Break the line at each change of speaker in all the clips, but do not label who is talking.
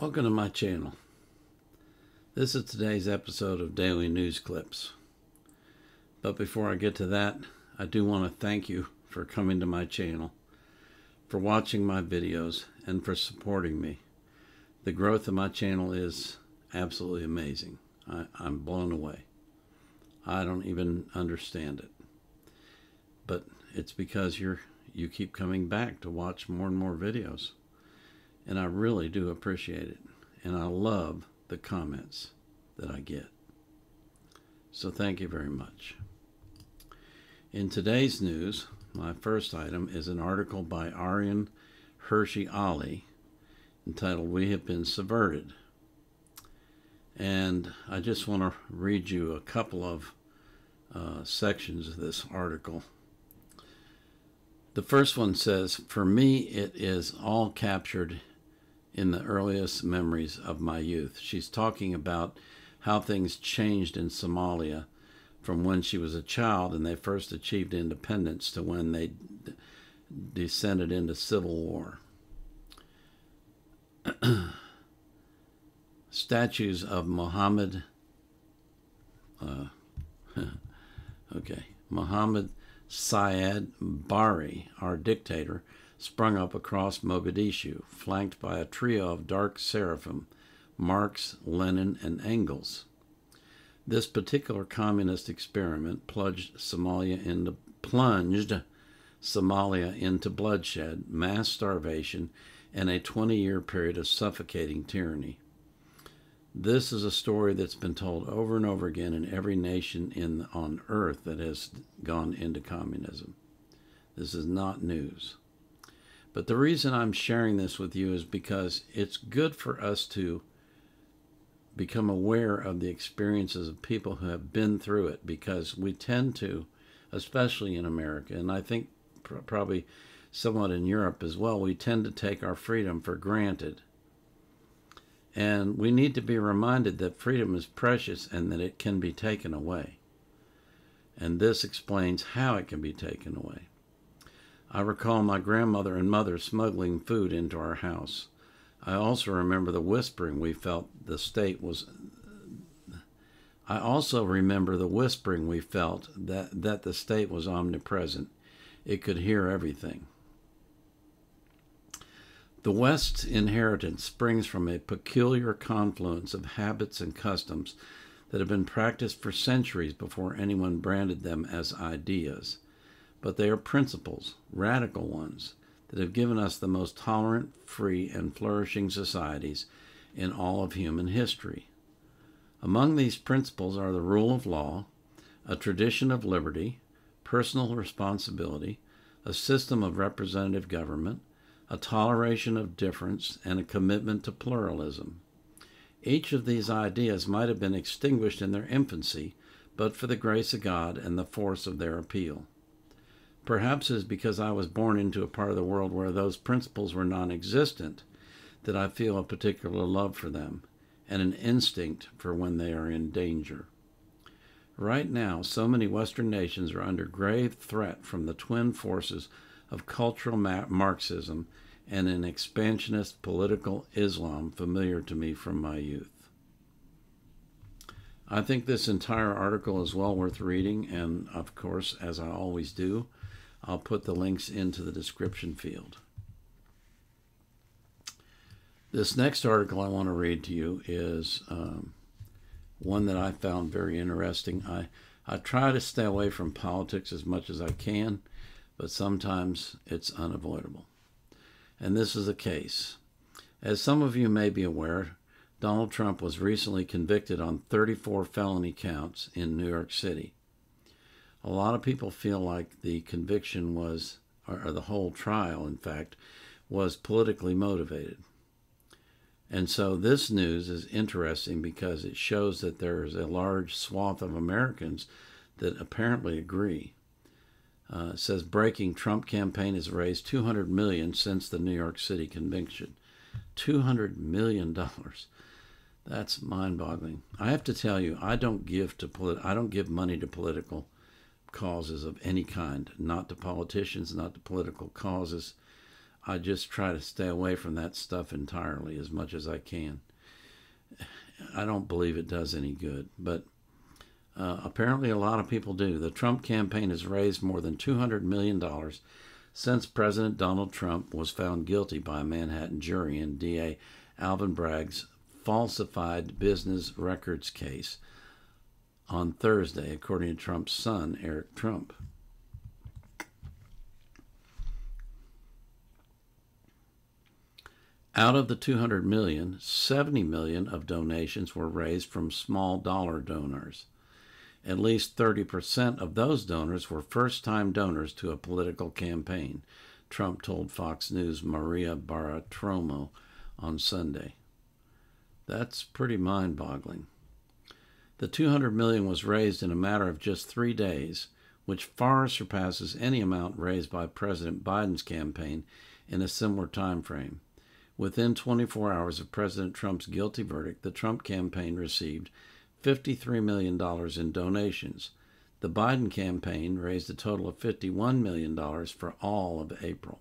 Welcome to my channel. This is today's episode of Daily News Clips. But before I get to that, I do want to thank you for coming to my channel, for watching my videos, and for supporting me. The growth of my channel is absolutely amazing. I, I'm blown away. I don't even understand it. But it's because you're you keep coming back to watch more and more videos and I really do appreciate it. And I love the comments that I get. So thank you very much. In today's news, my first item is an article by Ayaan Hirsi Ali entitled We Have Been Subverted. And I just want to read you a couple of uh, sections of this article. The first one says, For me, it is all captured in the earliest memories of my youth. She's talking about how things changed in Somalia from when she was a child and they first achieved independence to when they d- descended into civil war. Statues of Muhammad, uh, okay, Muhammad Siad Barre, our dictator, sprung up across Mogadishu, flanked by a trio of dark seraphim, Marx, Lenin, and Engels. This particular communist experiment plunged Somalia into plunged Somalia into bloodshed, mass starvation, and a 20-year period of suffocating tyranny. This is a story that's been told over and over again in every nation in on earth that has gone into communism. This is not news. But the reason I'm sharing this with you is because it's good for us to become aware of the experiences of people who have been through it because we tend to, especially in America, and I think pr- probably somewhat in Europe as well, we tend to take our freedom for granted. And we need to be reminded that freedom is precious and that it can be taken away. And this explains how it can be taken away. I recall my grandmother and mother smuggling food into our house. I also remember the whispering we felt the state was. I also remember the whispering we felt that, that the state was omnipresent. It could hear everything. The West's inheritance springs from a peculiar confluence of habits and customs that have been practiced for centuries before anyone branded them as ideas but they are principles, radical ones, that have given us the most tolerant, free, and flourishing societies in all of human history. Among these principles are the rule of law, a tradition of liberty, personal responsibility, a system of representative government, a toleration of difference, and a commitment to pluralism. Each of these ideas might have been extinguished in their infancy, but for the grace of God and the force of their appeal. Perhaps it is because I was born into a part of the world where those principles were non existent that I feel a particular love for them and an instinct for when they are in danger. Right now, so many Western nations are under grave threat from the twin forces of cultural Marxism and an expansionist political Islam familiar to me from my youth. I think this entire article is well worth reading, and of course, as I always do, I'll put the links into the description field. This next article I want to read to you is um, one that I found very interesting. I, I try to stay away from politics as much as I can, but sometimes it's unavoidable. And this is the case. As some of you may be aware, Donald Trump was recently convicted on 34 felony counts in New York City a lot of people feel like the conviction was, or, the whole trial, in fact, was politically motivated. And so this news is interesting because it shows that there is a large swath of Americans that apparently agree. Uh, says breaking Trump campaign has raised 200 million since the New York City conviction. 200 million dollars. That's mind-boggling. I have to tell you, I don't give to polit- I don't give money to political causes of any kind, not to politicians, not to political causes. I just try to stay away from that stuff entirely as much as I can. I don't believe it does any good, but uh, apparently a lot of people do. The Trump campaign has raised more than $200 million since President Donald Trump was found guilty by a Manhattan jury in DA Alvin Bragg's falsified business records case on Thursday, according to Trump's son, Eric Trump. Out of the 200 million, 70 million of donations were raised from small dollar donors. At least 30% of those donors were first time donors to a political campaign, Trump told Fox News' Maria Bartiromo on Sunday. That's pretty mind boggling. The 200 million was raised in a matter of just three days, which far surpasses any amount raised by President Biden's campaign in a similar time frame. Within 24 hours of President Trump's guilty verdict, the Trump campaign received $53 million in donations. The Biden campaign raised a total of $51 million for all of April.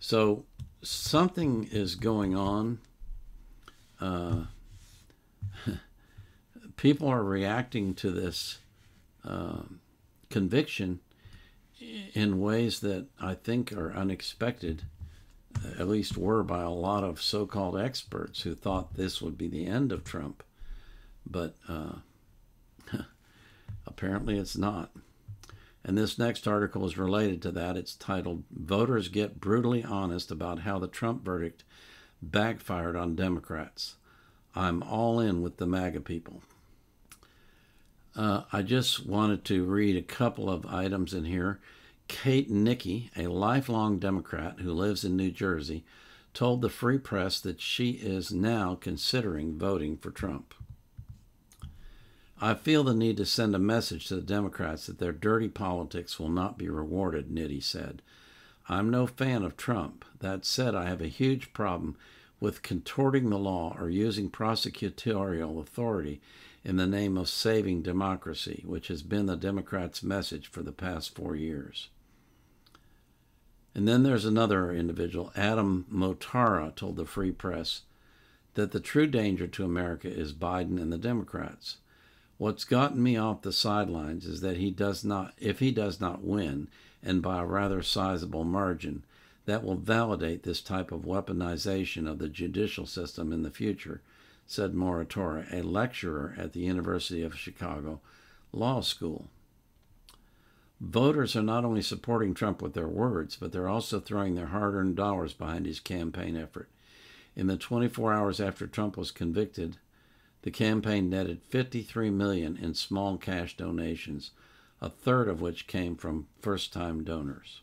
So something is going on. Uh, people are reacting to this uh, conviction in ways that I think are unexpected at least were by a lot of so called experts who thought this would be the end of Trump. But uh, apparently it's not. And this next article is related to that. It's titled Voters Get Brutally Honest About How the Trump Verdict Backfired on Democrats. I'm all in with the MAGA people. Uh, I just wanted to read a couple of items in here. Kate Nickey, a lifelong Democrat who lives in New Jersey, told the Free Press that she is now considering voting for Trump. I feel the need to send a message to the Democrats that their dirty politics will not be rewarded, Nickey said. I'm no fan of Trump. That said, I have a huge problem with contorting the law or using prosecutorial authority in the name of saving democracy, which has been the Democrats' message for the past four years. And then there's another individual, Adam Mortara, told the Free Press that the true danger to America is Biden and the Democrats. What's gotten me off the sidelines is that he does not, if he does not win, and by a rather sizable margin, that will validate this type of weaponization of the judicial system in the future, said Mortara, a lecturer at the University of Chicago Law School. Voters are not only supporting Trump with their words, but they're also throwing their hard earned dollars behind his campaign effort. In the 24 hours after Trump was convicted, the campaign netted 53 million in small cash donations, a third of which came from first-time donors.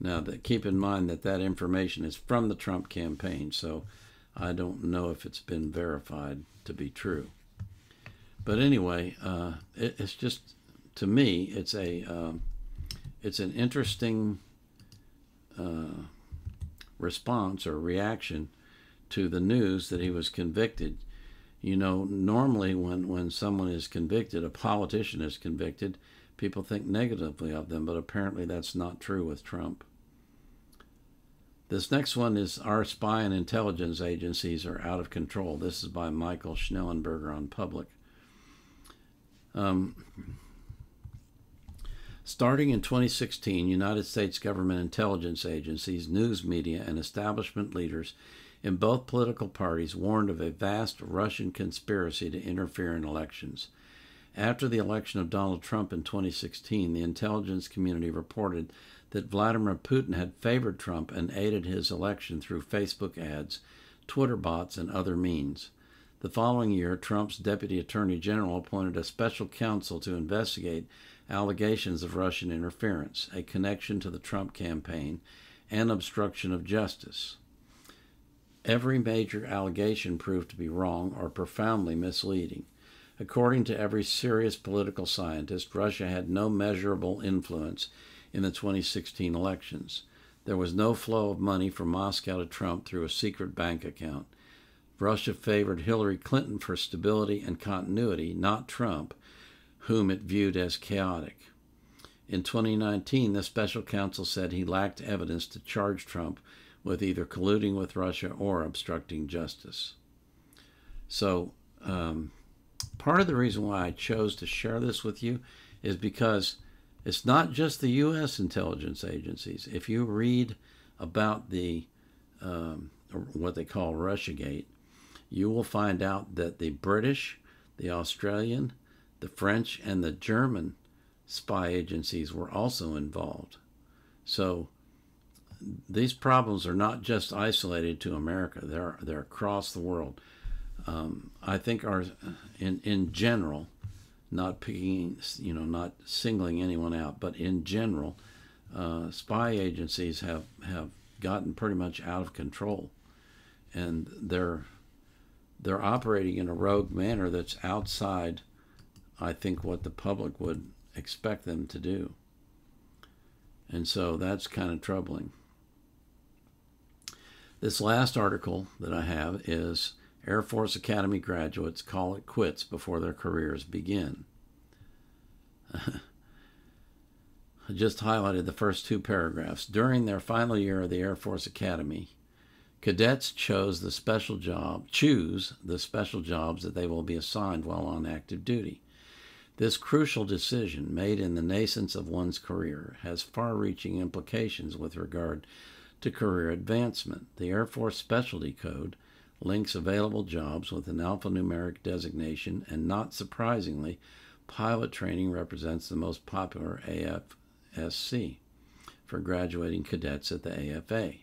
Now, that, keep in mind that that information is from the Trump campaign, so I don't know if it's been verified to be true. But anyway, uh, it, it's just to me, it's a um, it's an interesting uh, response or reaction to the news that he was convicted. You know, normally when when someone is convicted, a politician is convicted, people think negatively of them, but apparently that's not true with Trump. This next one is Our Spy and Intelligence Agencies Are Out of Control. This is by Michael Shellenberger on Public. Um, Starting in 2016, United States government intelligence agencies, news media, and establishment leaders in both political parties warned of a vast Russian conspiracy to interfere in elections. After the election of Donald Trump in 2016, the intelligence community reported that Vladimir Putin had favored Trump and aided his election through Facebook ads, Twitter bots, and other means. The following year, Trump's deputy attorney general appointed a special counsel to investigate allegations of Russian interference, a connection to the Trump campaign, and obstruction of justice. Every major allegation proved to be wrong or profoundly misleading. According to every serious political scientist, Russia had no measurable influence in the 2016 elections. There was no flow of money from Moscow to Trump through a secret bank account. Russia favored Hillary Clinton for stability and continuity, not Trump, whom it viewed as chaotic. In 2019, the special counsel said he lacked evidence to charge Trump with either colluding with Russia or obstructing justice. So, um, part of the reason why I chose to share this with you is because it's not just the U.S. intelligence agencies. If you read about the um, what they call Russiagate, you will find out that the British, the Australian, the French, and the German spy agencies were also involved. So these problems are not just isolated to America; they're they're across the world. Um, I think our in in general, not picking you know not singling anyone out, but in general, uh, spy agencies have have gotten pretty much out of control, and they're they're operating in a rogue manner that's outside, I think, what the public would expect them to do. And so that's kind of troubling. This last article that I have is Air Force Academy graduates call it quits before their careers begin. I just highlighted the first two paragraphs. During their final year of the Air Force Academy, cadets chose the special job, choose the special jobs that they will be assigned while on active duty. This crucial decision, made in the nascence of one's career, has far reaching implications with regard to career advancement. The Air Force Specialty Code links available jobs with an alphanumeric designation, and not surprisingly, pilot training represents the most popular AFSC for graduating cadets at the AFA.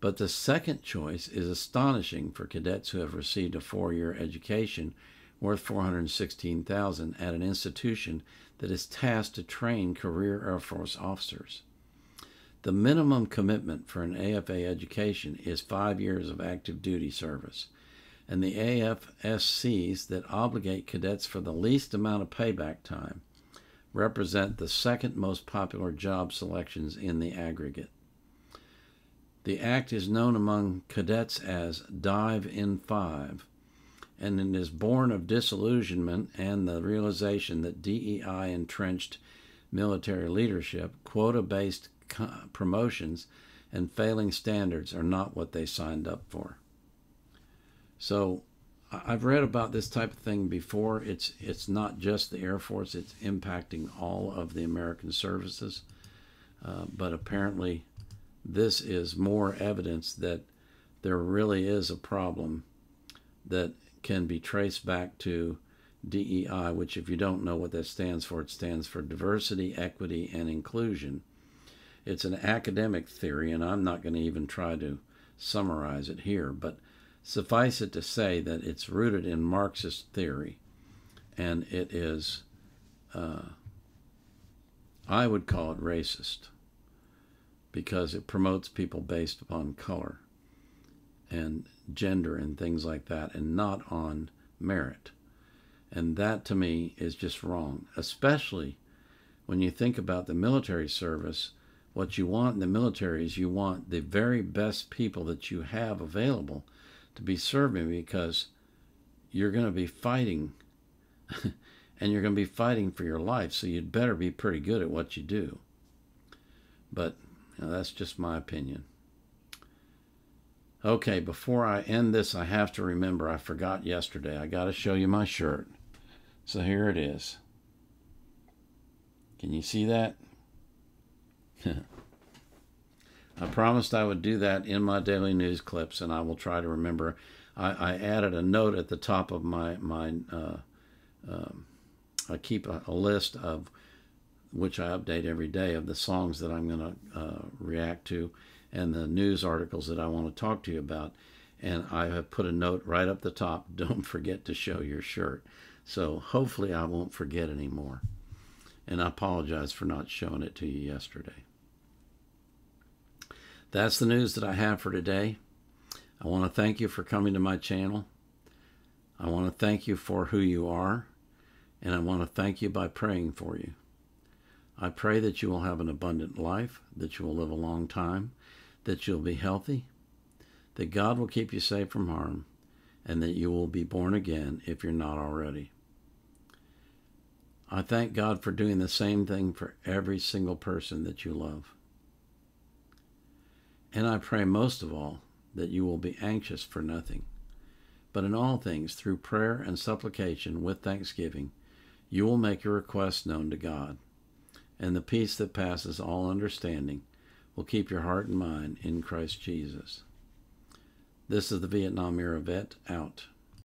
But the second choice is astonishing for cadets who have received a four-year education worth 416,000 at an institution that is tasked to train career Air Force officers. The minimum commitment for an AFA education is five years of active duty service, and the AFSCs that obligate cadets for the least amount of payback time represent the second most popular job selections in the aggregate. The act is known among cadets as Dive in Five, and it is born of disillusionment and the realization that DEI entrenched military leadership, quota based promotions and failing standards are not what they signed up for. So I've read about this type of thing before. It's it's not just the Air Force; it's impacting all of the American services. Uh, but apparently, this is more evidence that there really is a problem that can be traced back to DEI, which, if you don't know what that stands for, it stands for diversity, equity, and inclusion. It's an academic theory, and I'm not going to even try to summarize it here, but suffice it to say that it's rooted in Marxist theory, and it is, uh, I would call it racist, because it promotes people based upon color and gender and things like that, and not on merit. And that to me is just wrong, especially when you think about the military service. What you want in the military is you want the very best people that you have available to be serving because you're going to be fighting and you're going to be fighting for your life so you'd better be pretty good at what you do. But you know, that's just my opinion. Okay before i end this i have to remember i forgot yesterday. I got to show you my shirt so here it is can you see that I promised I would do that in my daily news clips, and I will try to remember. I, I added a note at the top of my my. Uh, um, I keep a, a, list of which I update every day of the songs that I'm going to uh, react to, and the news articles that I want to talk to you about. And I have put a note right up the top. Don't forget to show your shirt. So hopefully I won't forget anymore. And I apologize for not showing it to you yesterday. That's the news that I have for today. I want to thank you for coming to my channel. I want to thank you for who you are, and I want to thank you by praying for you. I pray that you will have an abundant life, that you will live a long time, that you'll be healthy, that God will keep you safe from harm, and that you will be born again if you're not already. I thank God for doing the same thing for every single person that you love. And I pray most of all that you will be anxious for nothing, but in all things, through prayer and supplication with thanksgiving, you will make your requests known to God. And the peace that passes all understanding will keep your heart and mind in Christ Jesus. This is the Vietnam era vet out.